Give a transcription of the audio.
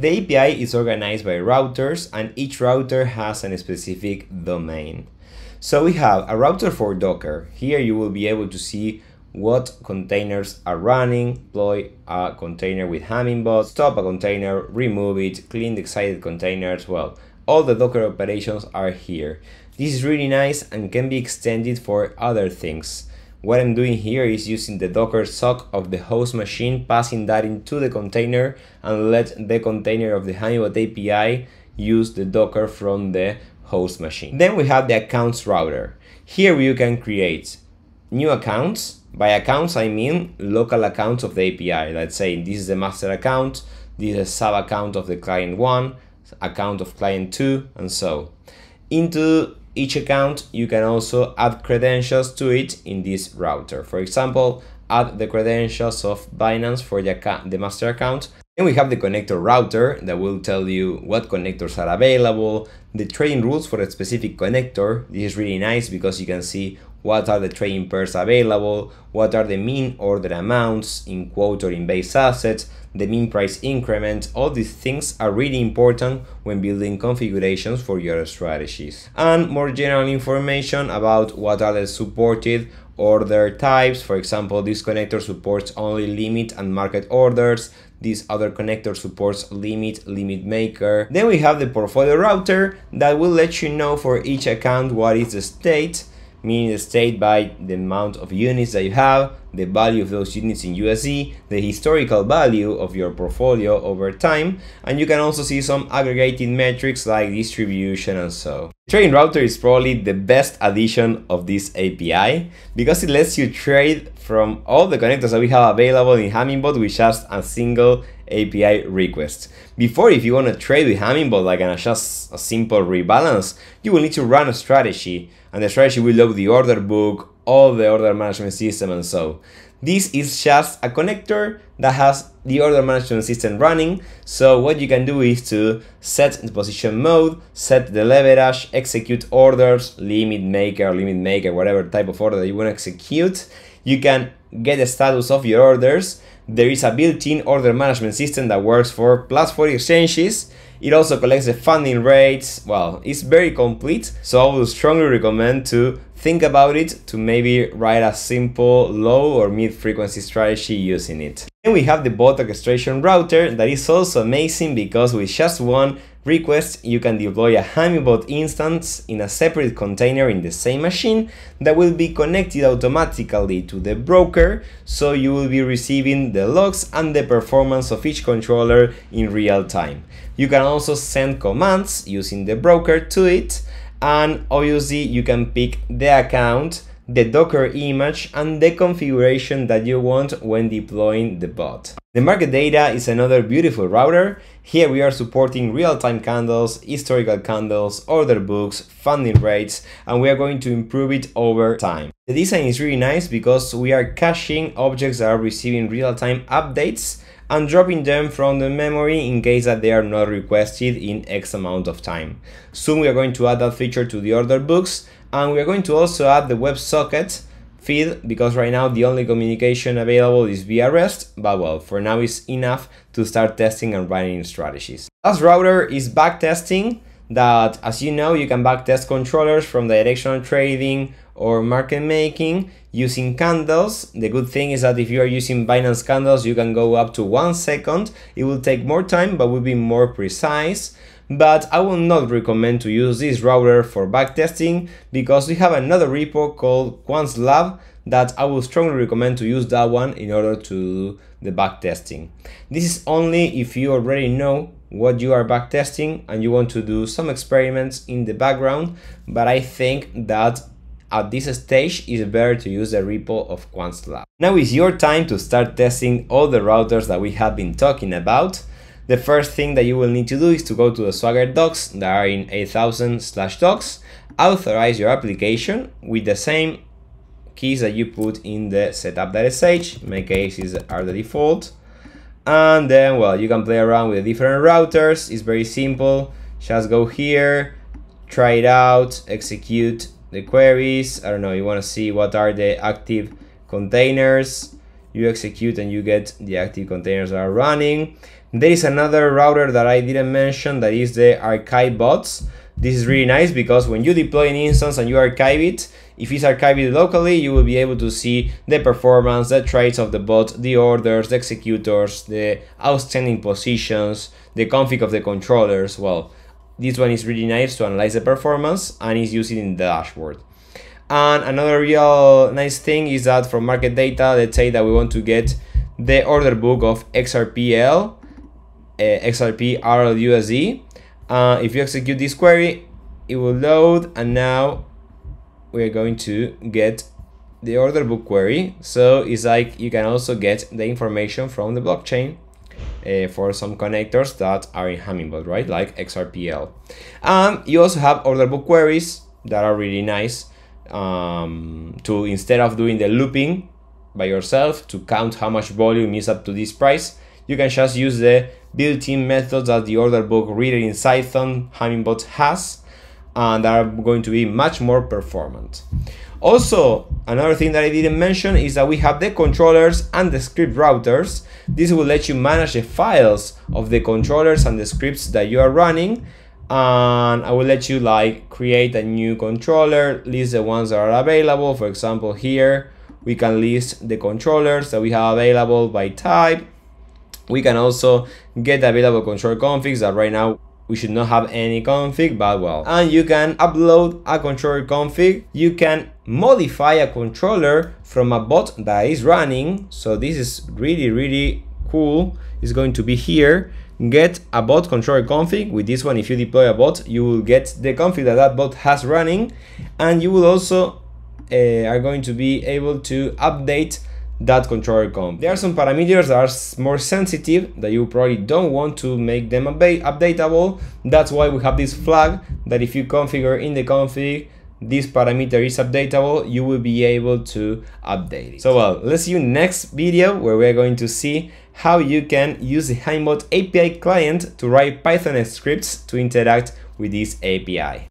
The API is organized by routers and each router has a specific domain. So we have a router for Docker. Here you will be able to see what containers are running, deploy a container with Hummingbot, stop a container, remove it, clean the excited containers, well, all the Docker operations are here. This is really nice and can be extended for other things. What I'm doing here is using the Docker sock of the host machine, passing that into the container and let the container of the Hummingbot API use the Docker from the host machine. Then we have the accounts router. Here you can create new accounts. By accounts, I mean local accounts of the API. Let's say this is the master account, this is a sub account of the client one, account of client two, and so. Into each account, you can also add credentials to it in this router. For example, add the credentials of Binance for the, account, the master account. Then we have the connector router that will tell you what connectors are available, the trading rules for a specific connector. This is really nice because you can see what are the trading pairs available, what are the mean order amounts in quote or in base assets, the mean price increment, all these things are really important when building configurations for your strategies. And more general information about what are the supported order types. For example, this connector supports only limit and market orders. This other connector supports limit, limit maker. Then we have the portfolio router that will let you know for each account what is the state meaning the state by the amount of units that you have, the value of those units in USD, the historical value of your portfolio over time, and you can also see some aggregated metrics like distribution and so. Trading Router is probably the best addition of this API because it lets you trade from all the connectors that we have available in Hummingbot with just a single API request. Before, if you want to trade with Hummingbot like an just a simple rebalance, you will need to run a strategy and the strategy will load the order book, all the order management system and so. This is just a connector that has the order management system running. So what you can do is to set the position mode, set the leverage, execute orders, limit maker, limit maker, whatever type of order that you want to execute. You can get the status of your orders. There is a built-in order management system that works for plus 40 exchanges it also collects the funding rates. Well, it's very complete, so I would strongly recommend to think about it to maybe write a simple low or mid frequency strategy using it. Then we have the bot orchestration router that is also amazing because with just one request you can deploy a Hummingbot instance in a separate container in the same machine that will be connected automatically to the broker so you will be receiving the logs and the performance of each controller in real time. You can also send commands using the broker to it and obviously you can pick the account the Docker image and the configuration that you want when deploying the bot. The market data is another beautiful router. Here we are supporting real-time candles, historical candles, order books, funding rates, and we are going to improve it over time. The design is really nice because we are caching objects that are receiving real-time updates and dropping them from the memory in case that they are not requested in X amount of time. Soon we are going to add that feature to the order books and we are going to also add the WebSocket feed because right now the only communication available is via REST, but well, for now it's enough to start testing and running strategies. Last router is backtesting that as you know you can backtest controllers from directional trading or market making using candles. The good thing is that if you are using Binance candles you can go up to one second. It will take more time but will be more precise but I will not recommend to use this router for backtesting because we have another repo called QuantLab that I will strongly recommend to use that one in order to do the backtesting. This is only if you already know what you are backtesting and you want to do some experiments in the background, but I think that at this stage it's better to use the repo of QuantLab. Now is your time to start testing all the routers that we have been talking about the first thing that you will need to do is to go to the Swagger docs that are in 8000 slash docs, authorize your application with the same keys that you put in the setup.sh, my case is are the default, and then well you can play around with different routers, it's very simple, just go here, try it out, execute the queries, I don't know, you want to see what are the active containers, you execute and you get the active containers that are running. There is another router that I didn't mention that is the archive bots. This is really nice because when you deploy an instance and you archive it, if it's archived locally, you will be able to see the performance, the traits of the bot, the orders, the executors, the outstanding positions, the config of the controllers. Well, this one is really nice to analyze the performance and is used in the dashboard. And another real nice thing is that from market data, let's say that we want to get the order book of XRPL, XRP RLUSD. Uh, if you execute this query, it will load and now we're going to get the order book query. So it's like you can also get the information from the blockchain uh, for some connectors that are in Hummingbot, right? Like XRPL. And you also have order book queries that are really nice um, to instead of doing the looping by yourself to count how much volume is up to this price, you can just use the built-in methods that the order book reader in Python Hummingbot has and are going to be much more performant. Also, another thing that I didn't mention is that we have the controllers and the script routers. This will let you manage the files of the controllers and the scripts that you are running. And I will let you like create a new controller, list the ones that are available. For example, here we can list the controllers that we have available by type. We can also get available control configs that right now we should not have any config but well. And you can upload a controller config. You can modify a controller from a bot that is running. So this is really really cool. It's going to be here. Get a bot controller config. With this one if you deploy a bot you will get the config that that bot has running. And you will also uh, are going to be able to update that controller comp. There are some parameters that are more sensitive that you probably don't want to make them updatable. That's why we have this flag that if you configure in the config this parameter is updatable, you will be able to update it. So well, let's see you next video where we're going to see how you can use the Hummingbot API client to write Python scripts to interact with this API.